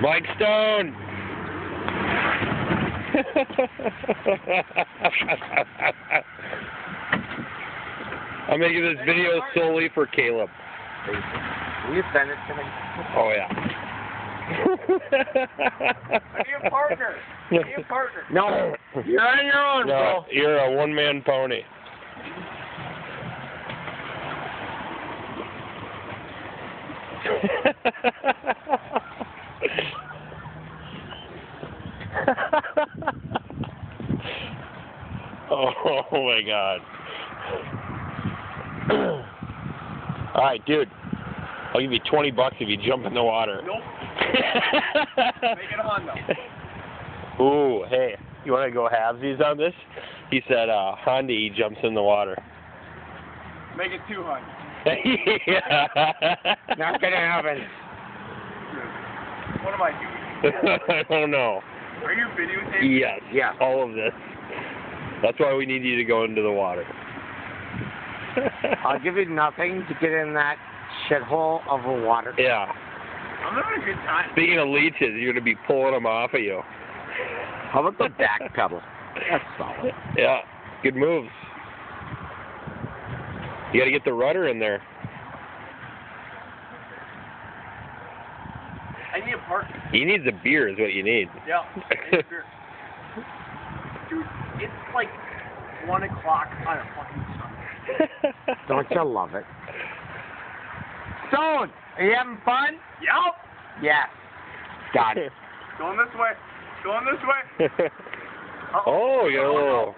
Mike Stone. I'm making this video solely for Caleb. Will you send it to me? Oh yeah. Be a partner. Be a partner. No, you're on your own, No, bro. you're a one-man pony. oh my god. All right, dude. I'll give you 20 bucks if you jump in the water. Nope. Make it a hundred. Ooh, hey, you want to go halvesies on this? He said, uh, hundred he jumps in the water. Make it 200. yeah. Not gonna happen. What am I doing? I don't know. Are you videotaping? Yes. Yeah. All of this. That's why we need you to go into the water. I'll give you nothing to get in that shithole of a water. yeah. I'm having a good time. Speaking of leeches, you're going to be pulling them off of you. How about the back pedal? That's solid. Yeah. Good moves. You got to get the rudder in there. I need a partner. He needs a beer, is what you need. Yeah. I need a beer. Dude, it's like 1 o'clock on a fucking Sunday. Don't you love it? Stone, are you having fun? Yup. Yes. Got it. Going this way. Going this way. Uh-oh. oh, you got a Oh, no. little